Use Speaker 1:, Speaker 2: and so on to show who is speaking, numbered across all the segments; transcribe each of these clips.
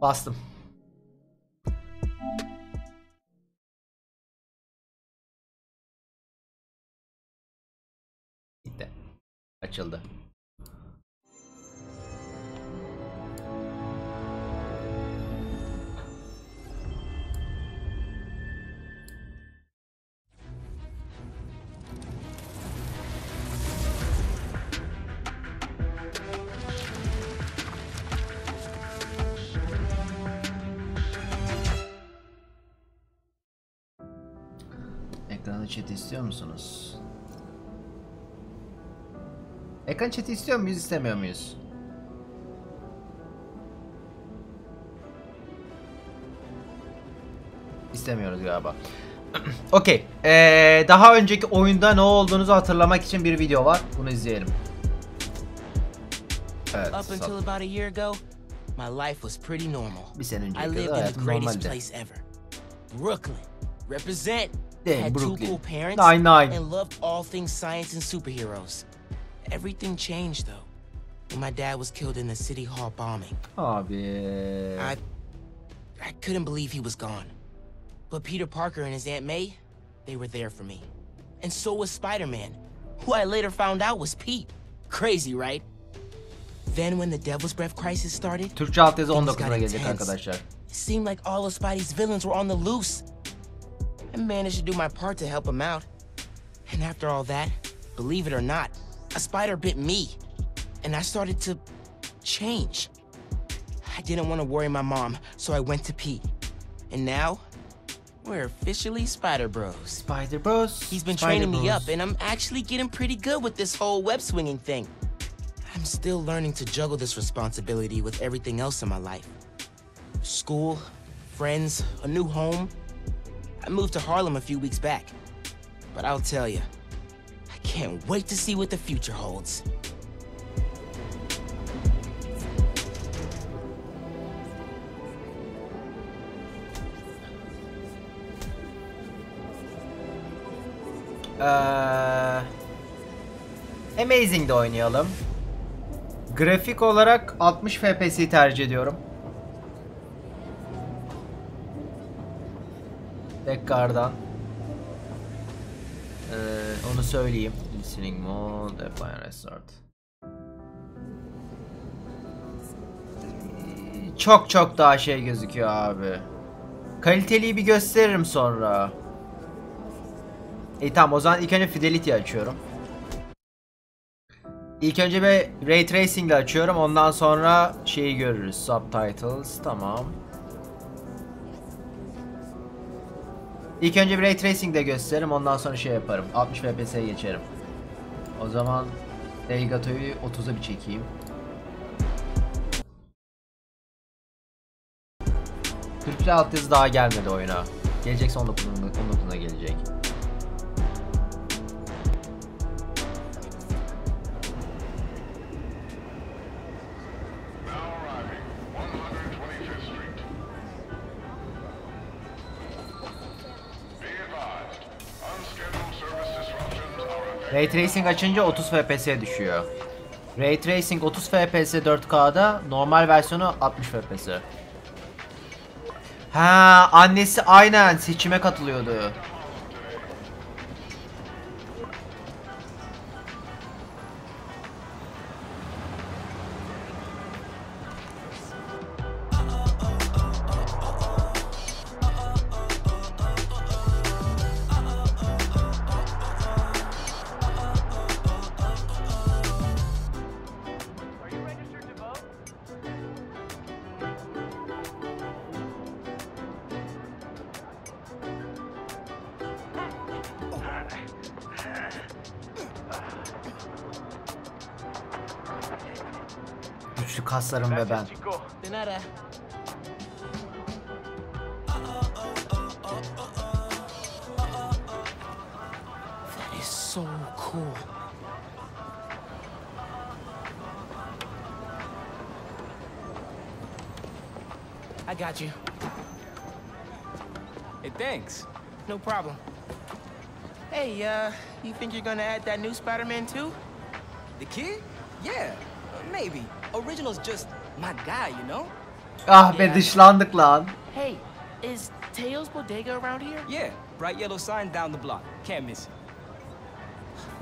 Speaker 1: Bastım. Gitti. Açıldı. İstiyor musunuz? Ekran chat'i istiyor muyuz, istemiyor muyuz? İstemiyoruz galiba. Okey. Ee, daha önceki oyunda ne olduğunuzu hatırlamak için bir video var. Bunu izleyelim. Evet.
Speaker 2: Up until about a year ago, my life was pretty normal.
Speaker 1: Bir sene önce
Speaker 2: I lived in the greatest place ever. Brooklyn. Represent.
Speaker 1: Dang,
Speaker 2: Had two cool parents
Speaker 1: Nine, nine.
Speaker 2: and loved all things science and superheroes. Everything changed though. When my dad was killed in the city hall bombing.
Speaker 1: Abi.
Speaker 2: I I couldn't believe he was gone. But Peter Parker and his Aunt May, they were there for me. And so was Spider-Man, who I later found out was Pete. Crazy, right? Then when the Devil's Breath crisis started,
Speaker 1: Türkçe
Speaker 2: Things
Speaker 1: 19'a
Speaker 2: got
Speaker 1: gelecek arkadaşlar.
Speaker 2: it seemed like all of Spidey's villains were on the loose. I managed to do my part to help him out. And after all that, believe it or not, a spider bit me. And I started to change. I didn't want to worry my mom, so I went to Pete. And now, we're officially Spider Bros.
Speaker 1: Spider Bros.
Speaker 2: He's been
Speaker 1: Spider
Speaker 2: training me up, and I'm actually getting pretty good with this whole web swinging thing. I'm still learning to juggle this responsibility with everything else in my life school, friends, a new home. I moved to Harlem a few weeks back. But I'll tell you, I can't wait to see what the future holds.
Speaker 1: Uh, ee, Amazing'de oynayalım. Grafik olarak 60 FPS'yi tercih ediyorum. Tekrardan. Ee, onu söyleyeyim. Listening mode, apply restart. Çok çok daha şey gözüküyor abi. Kaliteliyi bir gösteririm sonra. İyi tamam o zaman ilk önce Fidelity açıyorum. İlk önce bir Ray Tracing açıyorum. Ondan sonra şeyi görürüz. Subtitles tamam. İlk önce bir Ray Tracing de gösteririm. Ondan sonra şey yaparım. 60 FPS'ye geçerim. O zaman Elgato'yu 30'a bir çekeyim. Türkçe altyazı daha gelmedi oyuna. Gelecekse 19'una 19'una gelecek. Ray Tracing açınca 30 FPS'ye düşüyor. Ray Tracing 30 FPS 4K'da, normal versiyonu 60 FPS. Ha, annesi aynen seçime katılıyordu.
Speaker 2: Cool. I got you.
Speaker 3: Hey, thanks.
Speaker 2: No problem. Hey, uh, you think you're gonna add that new Spider-Man too?
Speaker 3: The kid? Yeah, uh, maybe. Original's just my guy, you know?
Speaker 1: Ah be dışlandık lan.
Speaker 2: Hey, is Tails bodega around here?
Speaker 3: Yeah, bright yellow sign down the block. Can't miss it.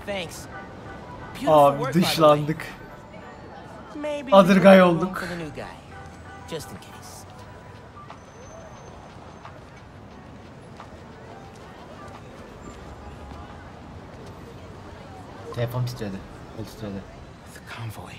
Speaker 2: Thanks.
Speaker 1: Abi dışlandık.
Speaker 2: Go
Speaker 1: olduk. Telefon titredi. El titredi.
Speaker 2: The convoy.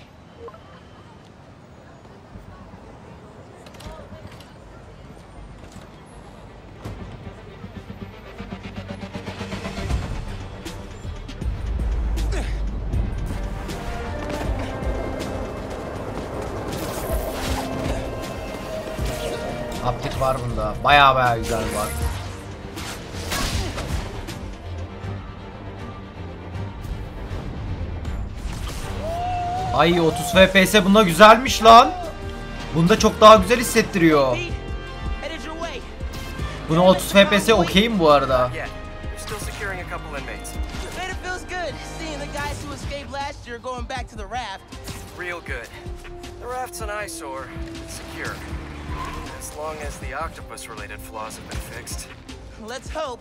Speaker 1: Var bunda. Baya baya güzel var. Ay 30 FPS bunda güzelmiş lan. Bunda çok daha güzel hissettiriyor. Buna 30 FPS okeyim bu arada.
Speaker 4: Real good. The raft's an eyesore, but secure. As long as the octopus-related flaws have been fixed.
Speaker 2: Let's hope.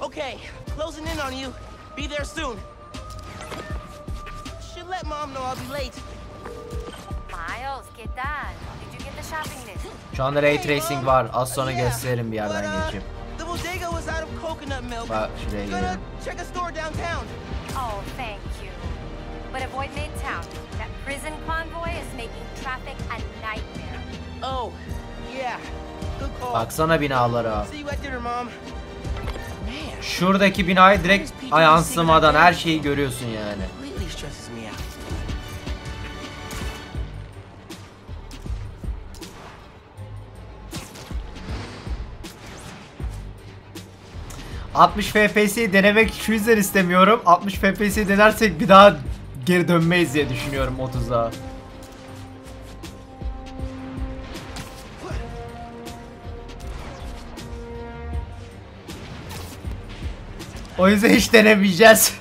Speaker 2: Okay, closing in on you. Be there soon. Should let mom know I'll be late.
Speaker 5: Miles, ¿qué tal? Did you get the shopping list?
Speaker 1: Şu anda Ray Tracing var. Az sonra
Speaker 2: Yeah,
Speaker 1: gösteririm bir yerden
Speaker 2: but, uh,
Speaker 1: geçip.
Speaker 2: The bodega was out of coconut milk.
Speaker 1: Bak şuraya
Speaker 2: Gonna
Speaker 1: girelim.
Speaker 2: check a store downtown.
Speaker 5: Oh, thank you. But avoid Midtown. That prison convoy is making traffic a nightmare.
Speaker 2: Oh, yeah. Good call.
Speaker 1: Baksana binalara. Şuradaki binayı direkt yansımadan her şeyi görüyorsun yani.
Speaker 2: completely stresses me out.
Speaker 1: 60 FPS'yi denemek şu yüzden istemiyorum. 60 FPS'yi denersek bir daha geri dönmeyiz diye düşünüyorum 30'a. O yüzden hiç denemeyeceğiz.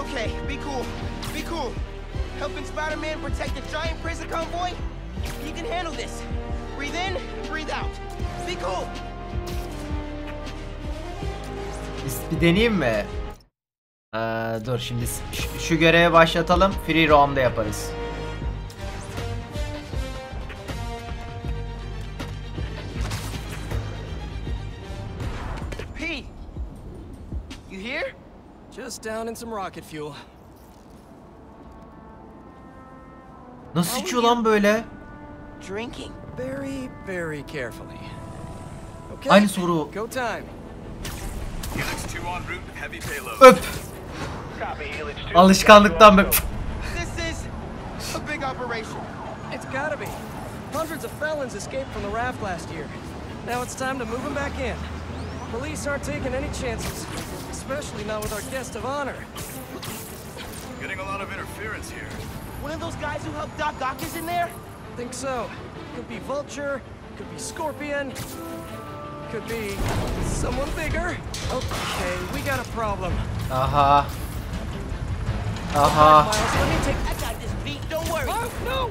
Speaker 2: Okay, be cool. Be cool. Helping Spider-Man protect the giant prison convoy? You can handle this. Breathe in, breathe out. Be cool.
Speaker 1: Bir deneyeyim mi? Ee, dur şimdi şu göreve başlatalım. Free roam'da yaparız.
Speaker 4: Some rocket fuel.
Speaker 1: Nasıl içiyor lan böyle?
Speaker 2: Drinking.
Speaker 4: Very, very carefully. Okay.
Speaker 1: Aynı soru.
Speaker 4: Go time.
Speaker 6: Helix 2 en route, heavy payload.
Speaker 1: Öp.
Speaker 6: Copy, Helix 2.
Speaker 1: Alışkanlıktan böyle.
Speaker 2: This is a big operation.
Speaker 4: It's gotta be. Hundreds of felons escaped from the raft last year. Now it's time to move them back in. Police aren't taking any chances, especially not with our guest of honor.
Speaker 6: Getting a lot of interference here.
Speaker 2: One of those guys who helped Doc Ock is in there?
Speaker 4: Think so. Could be Vulture, could be Scorpion, could be someone bigger. Okay, we got a problem. Uh-huh.
Speaker 1: Aha. Aha. Uh-huh.
Speaker 4: Miles, let me take.
Speaker 2: I got this, Pete. Don't worry.
Speaker 4: Oh, no!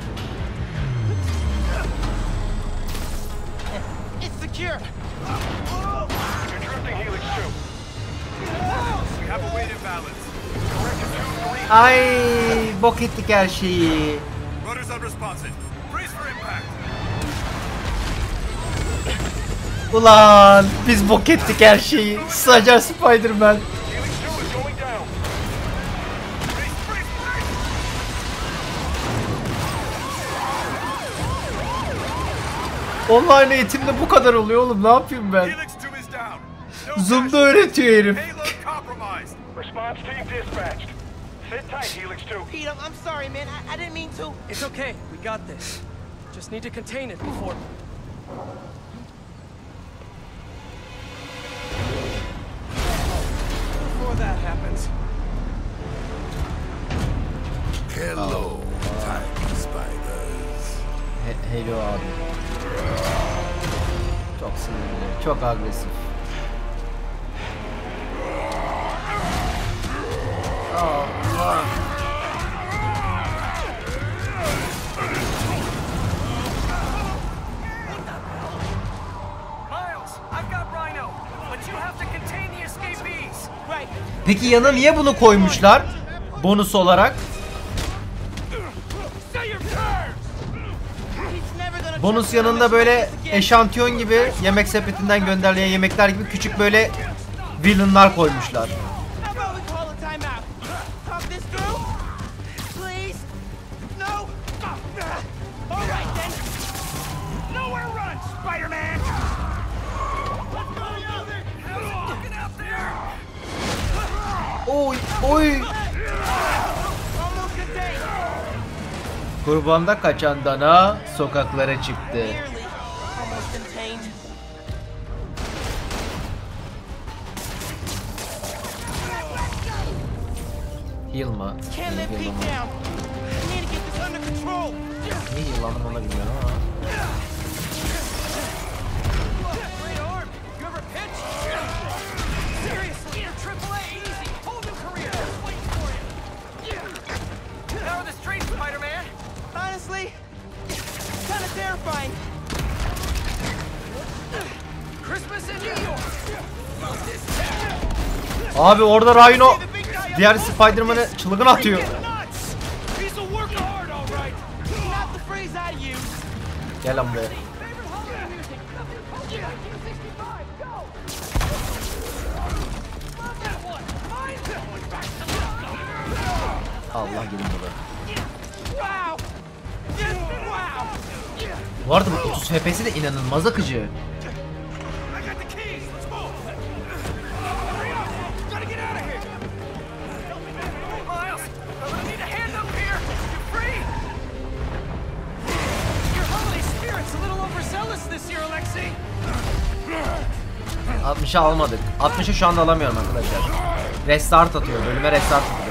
Speaker 2: It's secure.
Speaker 6: You're
Speaker 1: Ay bok ettik her şeyi. Ulan biz bok ettik her şeyi. Saca Spider-Man.
Speaker 6: Helix 2 is going down. Brace, brace, brace.
Speaker 1: Online eğitimde bu kadar oluyor oğlum ne yapayım ben? Zoom'da
Speaker 6: casualties.
Speaker 1: öğretiyor herif.
Speaker 6: Payload compromised. Response team dispatched. Sit tight, Helix 2.
Speaker 2: Pete, I'm, I'm sorry, man. I, I didn't mean to.
Speaker 4: It's okay, we got this. Just need to contain it before. Before that happens.
Speaker 7: Hello, tiny spiders.
Speaker 1: He- Hello abi. Çok sinirli, çok agresif. Peki yana niye bunu koymuşlar? Bonus olarak. Bonus yanında böyle eşantiyon gibi yemek sepetinden gönderilen yemekler gibi küçük böyle villainlar koymuşlar. Kurbanda kaçan dana sokaklara çıktı.
Speaker 2: Almost contained.
Speaker 1: Heal mı?
Speaker 2: Can't let Honestly, kind of terrifying.
Speaker 4: Christmas in New York.
Speaker 1: Abi orada Rhino diğer Spider-Man'ı çılgın atıyor. Gel lan buraya.
Speaker 4: Favorite holiday music. Nothing funky. 1965. Go. Love that one. Mine. Going back to
Speaker 1: Allah gelin burada. Bu arada bu 30 FPS'i de inanılmaz akıcı.
Speaker 6: I got the keys. Let's move. Hurry up. Gotta get out of here. Miles, I'm gonna need a hand up here. You free?
Speaker 4: Your holiday spirit's a little overzealous this year, Alexei.
Speaker 1: 60'ı almadık. 60'ı şu anda alamıyorum arkadaşlar. Restart atıyor. Bölüme restart atıyor.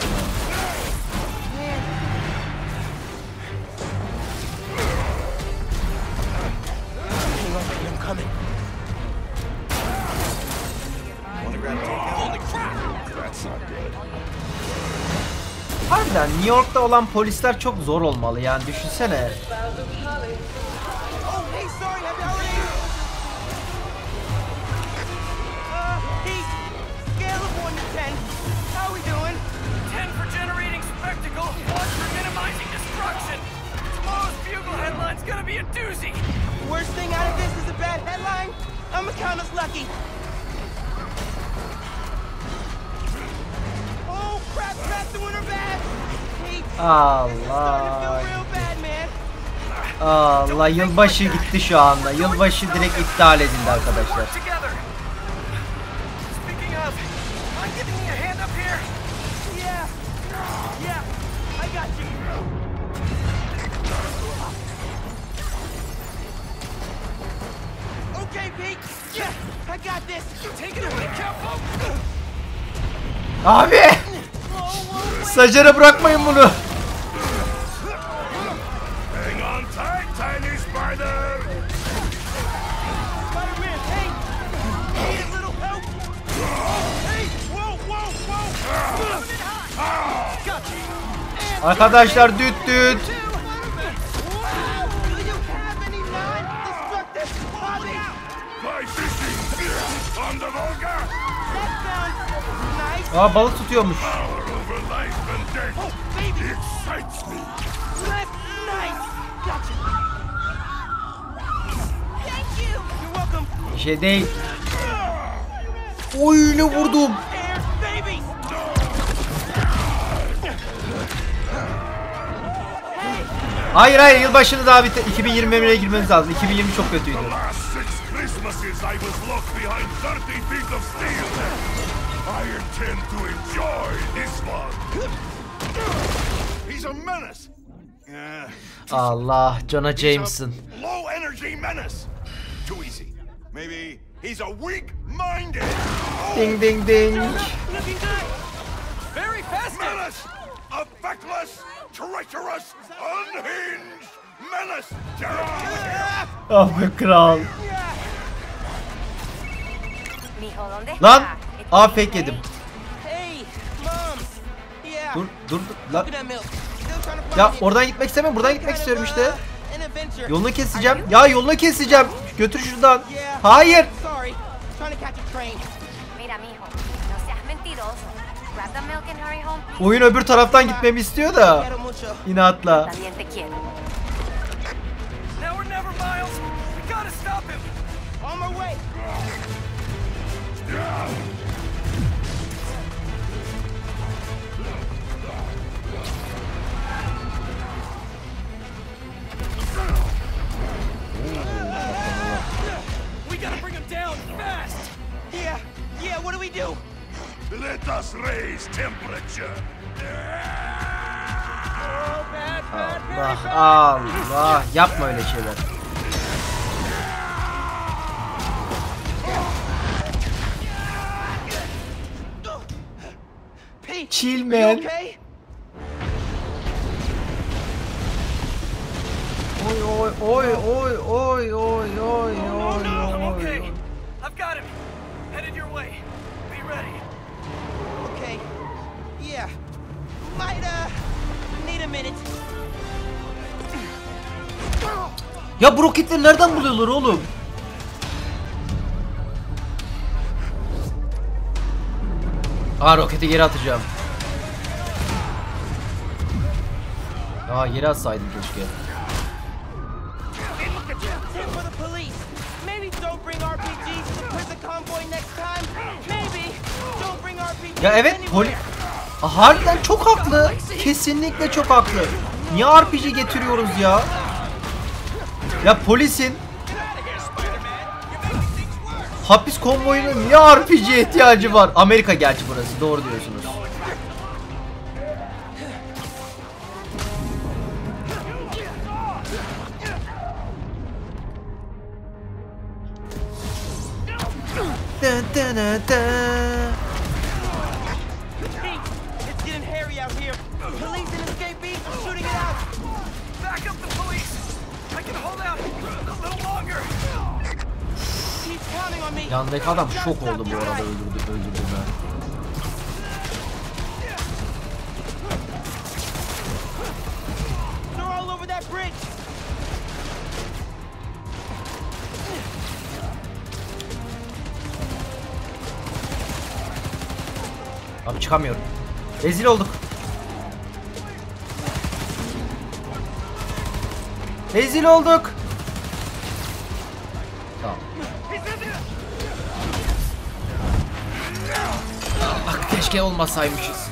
Speaker 1: New York'ta olan polisler çok zor olmalı yani düşünsene. Allah. Allah yılbaşı gitti şu anda. Yılbaşı direkt iptal edildi arkadaşlar. Abi! Stajyere bırakmayın bunu.
Speaker 7: On tight, tiny spider!
Speaker 2: Spider-Man, hey! Need a little help? Hey! Whoa, whoa, whoa! Coming in hot! Got you! And
Speaker 1: Arkadaşlar düt düt.
Speaker 2: two! Wow! Do
Speaker 1: şey değil. Oy ne vurdum. Hayır hayır yılbaşını daha bitti. 2021'e girmemiz lazım. 2020 çok kötüydü.
Speaker 7: The last six Christmases I was locked behind 30 feet of steel! I intend to enjoy this one! He's a menace! Yeah.
Speaker 1: Allah Jonah Jameson.
Speaker 7: Low energy menace! Too easy. Maybe he's a weak-minded
Speaker 1: Ding ding ding.
Speaker 4: Very festive.
Speaker 7: menace! A feckless, treacherous, unhinged menace!
Speaker 1: Ah be kral.
Speaker 5: Mijo, ¿dónde
Speaker 1: Lan. fake yedim.
Speaker 2: Hey, mom! Yeah.
Speaker 1: Dur dur dur. Lan. Ya oradan gitmek istemiyorum. Buradan gitmek istiyorum işte. Yolunu keseceğim. Ya yolunu keseceğim. Götür şuradan. Hayır. Oyun öbür taraftan gitmemi istiyor da. İnatla. Allah Allah yapma öyle şeyler. Ya bu roketleri nereden buluyorlar oğlum? Aa roketi geri atacağım. Aa geri atsaydım keşke. Ya evet poli... Harbiden çok haklı. Kesinlikle çok haklı. Niye RPG getiriyoruz ya? Ya polisin hapis konvoyunun niye RPG'ye ihtiyacı var? Amerika gerçi burası doğru
Speaker 2: diyorsun.
Speaker 1: Yandaki adam şok oldu bu arada öldürdü öldürdüğüme. Abi çıkamıyorum. Rezil olduk. Rezil olduk. Keşke olmasaymışız.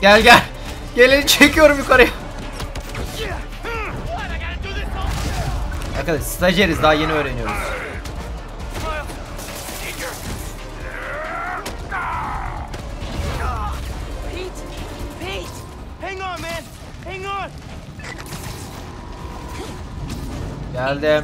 Speaker 1: Gel gel. Geleni çekiyorum yukarıya. Arkadaşlar stajyeriz daha yeni öğreniyoruz. And uh,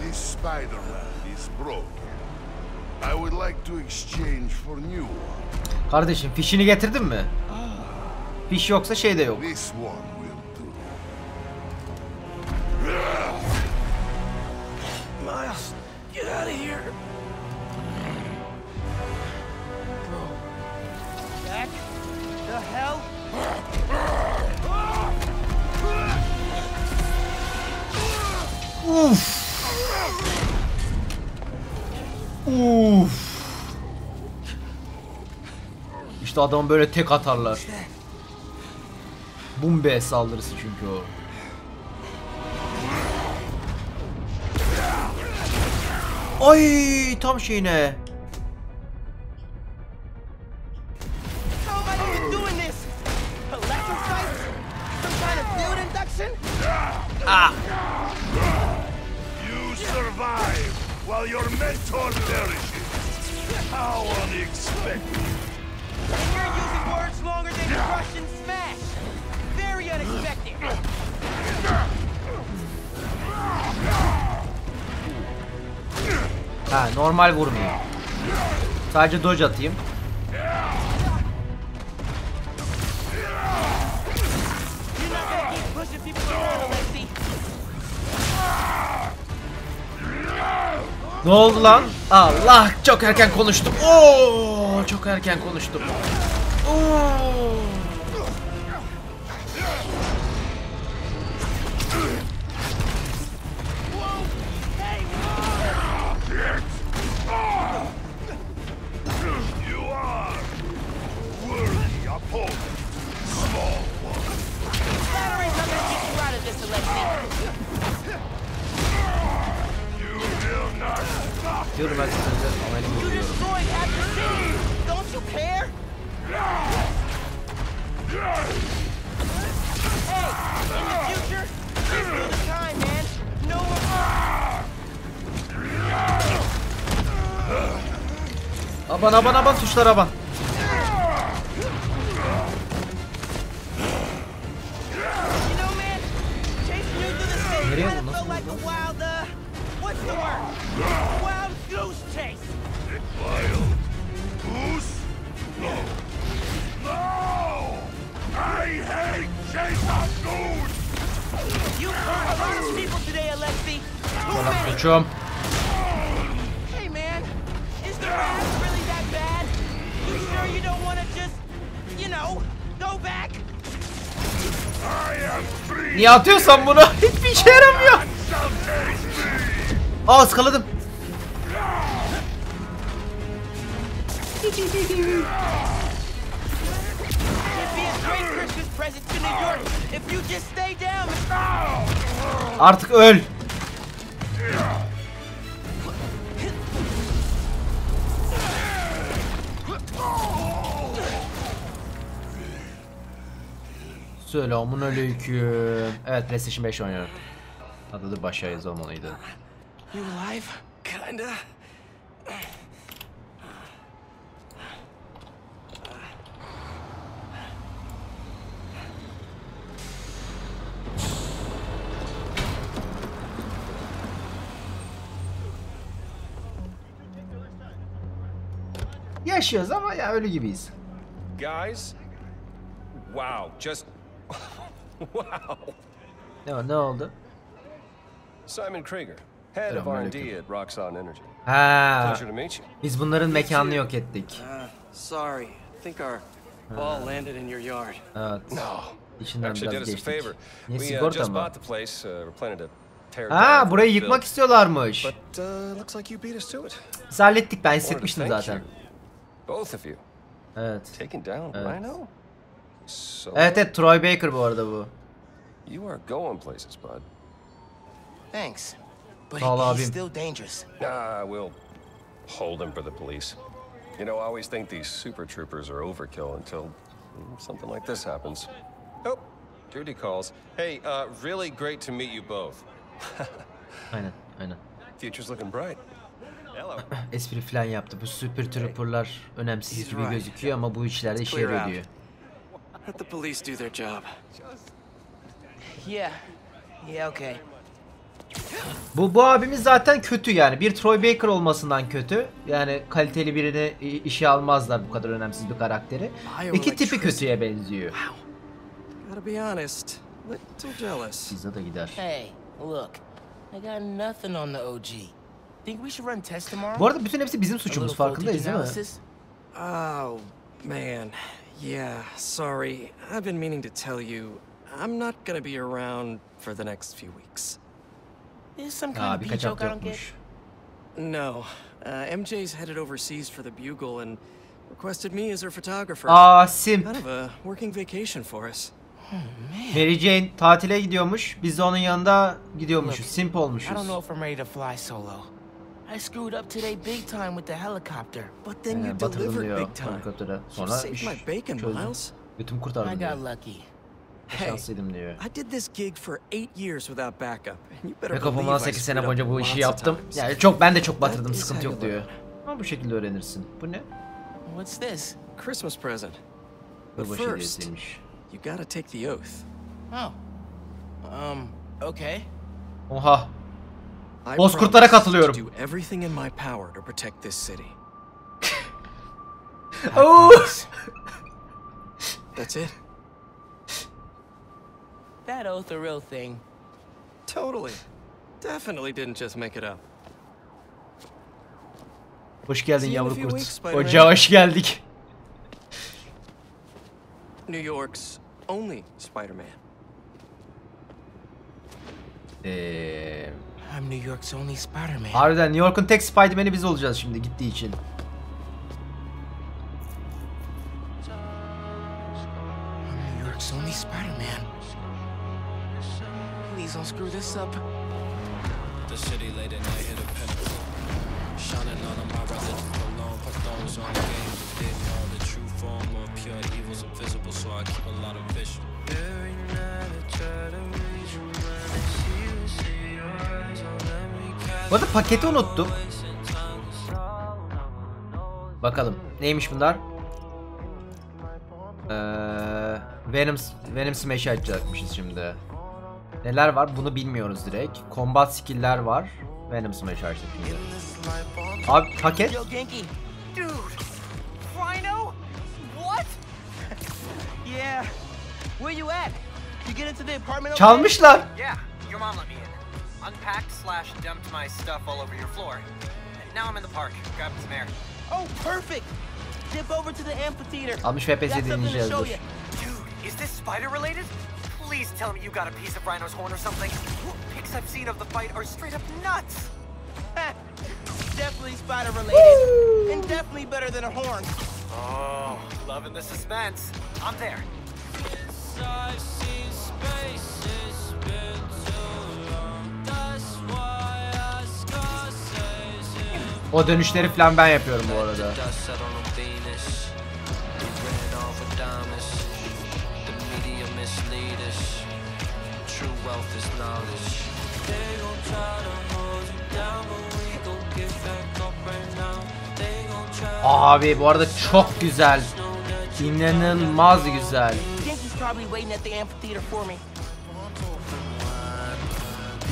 Speaker 7: This Spider-Man is broken. I would like to exchange for new one.
Speaker 1: Kardeşim fişini getirdin mi? Ah. Fiş yoksa şey de yok.
Speaker 7: This one
Speaker 1: Uf. İşte adamı böyle tek atarlar. Bumbe saldırısı çünkü o. Ay tam şeyine.
Speaker 7: Ah! while your mentor perishes. How unexpected.
Speaker 2: And you're using words longer than crush and smash. Very unexpected.
Speaker 1: Ha normal vurmuyor. Sadece dodge atayım. Ne oldu lan? Allah çok erken konuştum. Oo çok erken konuştum. Oo. Aban aban aban tuşlara ban.
Speaker 2: You know, man, chasing you you know, go back?
Speaker 1: Niye atıyorsan bunu? Hiçbir işe yaramıyor. Aa ıskaladım.
Speaker 2: It'd be
Speaker 1: Selamun aleyküm. Evet PlayStation 5 oynuyorum. Adı da başa yazı olmalıydı.
Speaker 4: You alive? Kinda.
Speaker 1: Yaşıyoruz ama ya ölü gibiyiz.
Speaker 6: Guys? Wow, just. Wow.
Speaker 1: Ne, ne oldu?
Speaker 6: Simon Krieger, head of. R&D at Roxxon Energy.
Speaker 1: Ha,
Speaker 6: Pleasure to meet you.
Speaker 1: biz bunların mekanını yok ettik.
Speaker 4: Uh, sorry. I think our ball landed in your yard.
Speaker 1: Evet.
Speaker 6: No. Did
Speaker 1: biraz
Speaker 6: us a
Speaker 1: geçtik.
Speaker 6: We uh,
Speaker 1: sigorta
Speaker 6: just
Speaker 1: mı?
Speaker 6: bought the place. Uh, we're planning to tear it down.
Speaker 1: Ha burayı yıkmak istiyorlarmış.
Speaker 6: But uh, looks like you beat us to it.
Speaker 1: Biz hallettik ben hissetmiştim zaten.
Speaker 6: Both of you.
Speaker 1: Evet.
Speaker 6: Taking down
Speaker 1: Evet.
Speaker 6: So
Speaker 1: Evet evet Troy Baker bu arada bu.
Speaker 6: you are going places, bud.
Speaker 2: Thanks. But
Speaker 1: Sağ ol
Speaker 2: he's
Speaker 1: abim.
Speaker 2: still dangerous.
Speaker 6: Nah, we'll hold him for the police. You know, I always think these super troopers are overkill until mm, something like this happens. Oh, duty calls. Hey, uh, really great to meet you both.
Speaker 1: Aynen aynen.
Speaker 6: Future's looking bright. Hello.
Speaker 1: Espri falan yaptı. Bu Super Trooper'lar önemsiz gibi gözüküyor ama bu işlerde işe yarıyor diyor.
Speaker 4: Let the police do their job.
Speaker 2: Yeah. Yeah, okay.
Speaker 1: Bu bu abimiz zaten kötü yani. Bir Troy Baker olmasından kötü. Yani kaliteli birini işe almazlar bu kadar önemsiz bir karakteri. İki tipi kötüye benziyor.
Speaker 4: Gotta be honest, little jealous.
Speaker 1: Pizza da gider.
Speaker 2: Hey, look. I got nothing on the OG. Think we should run tests tomorrow?
Speaker 1: Bu arada bütün hepsi bizim suçumuz farkındayız değil mi?
Speaker 4: Oh, man. Yeah, sorry. I've been meaning to tell you, I'm not gonna be around for the next few weeks.
Speaker 2: İs some kind
Speaker 1: Aa
Speaker 2: of
Speaker 1: birkaç
Speaker 2: joke I don't get.
Speaker 4: No. Uh, MJ's headed overseas for the Bugle and requested me as her photographer.
Speaker 1: Aa simp.
Speaker 4: Kind of a working vacation for us.
Speaker 1: Mary Jane tatile gidiyormuş. Biz de onun yanında gidiyormuşuz. Simp
Speaker 2: I
Speaker 1: olmuşuz.
Speaker 2: don't know if I'm ready to fly solo. I screwed up today big time with the helicopter.
Speaker 4: But then you
Speaker 1: Aynen, batırdım
Speaker 4: delivered big time.
Speaker 1: helikoptere.
Speaker 4: You
Speaker 1: Sonra
Speaker 4: saved
Speaker 1: iş
Speaker 4: my bacon. Miles.
Speaker 2: I
Speaker 1: kurtardım diyor.
Speaker 2: got lucky.
Speaker 4: Hey,
Speaker 1: Şanslıydım diyor.
Speaker 4: I did this gig for eight years without backup. And you better
Speaker 1: olmadan
Speaker 4: I
Speaker 1: 8 sene boyunca bu işi yaptım. Yani çok ben de çok batırdım sıkıntı yok
Speaker 4: you
Speaker 1: diyor. Ama bu şekilde öğrenirsin. Bu ne?
Speaker 2: What's this?
Speaker 4: Christmas present. But first, you gotta take the oath.
Speaker 2: Oh. Um, okay.
Speaker 1: Oha. Bozkurtlara katılıyorum.
Speaker 4: to do everything in my power to protect this city.
Speaker 1: Oo.
Speaker 4: That's it.
Speaker 2: That oath a real thing.
Speaker 4: Totally. Definitely didn't just make it up.
Speaker 1: Hoş geldin yavru kurt. Ocağa hoş geldik.
Speaker 4: New York's only Spider-Man.
Speaker 1: Eee...
Speaker 2: I'm New York's only Spider-Man.
Speaker 1: Harbiden New York'un tek Spider-Man'i biz olacağız şimdi gittiği için.
Speaker 2: I'm New York's only Spider-Man. Please don't screw this up.
Speaker 1: Bu arada paketi unuttum. Bakalım. Neymiş bunlar? Ee, Venom, Venom Smash'i açacakmışız şimdi. Neler var bunu bilmiyoruz direkt. Combat skill'ler var. Venom Smash açtık şimdi. Abi paket. Çalmışlar.
Speaker 8: Unpacked slash dumped my stuff all over your floor. And now I'm in the park, grabbing some air.
Speaker 2: Oh, perfect. Dip over to the amphitheater.
Speaker 1: 60 FPS
Speaker 2: Got something to
Speaker 1: deneyeceğiz
Speaker 2: show you.
Speaker 8: Dude, is this spider related? Please tell me you got a piece of Rhino's horn or something. Pics I've seen of the fight are straight up nuts.
Speaker 2: definitely spider related. And definitely better than a horn.
Speaker 8: Oh, loving the suspense. I'm there.
Speaker 9: Back up right now. They gon' try
Speaker 1: Abi bu arada çok güzel. İnanılmaz güzel.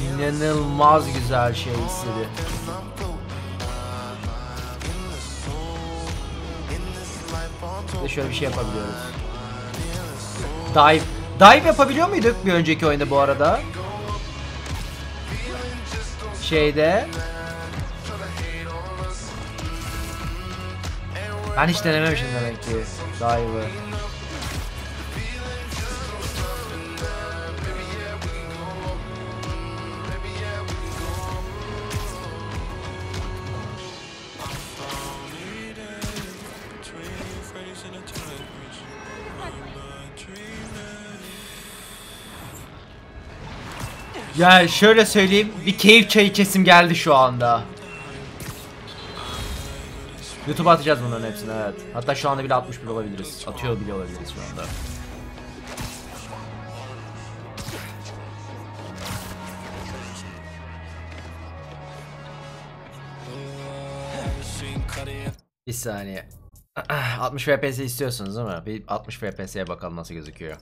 Speaker 1: İnanılmaz güzel şey hissedi. De şöyle bir şey yapabiliyoruz. Dive. Dive yapabiliyor muyduk bir önceki oyunda bu arada? Şeyde. Ben hiç denememişim demek ki dive'ı. Ya şöyle söyleyeyim, bir keyif çayı içesim geldi şu anda. YouTube'a atacağız bunların hepsini evet. Hatta şu anda bile atmış bile olabiliriz. Atıyor bile olabiliriz şu anda. Bir saniye. 60 FPS istiyorsunuz değil mi? Bir 60 FPS'ye bakalım nasıl gözüküyor.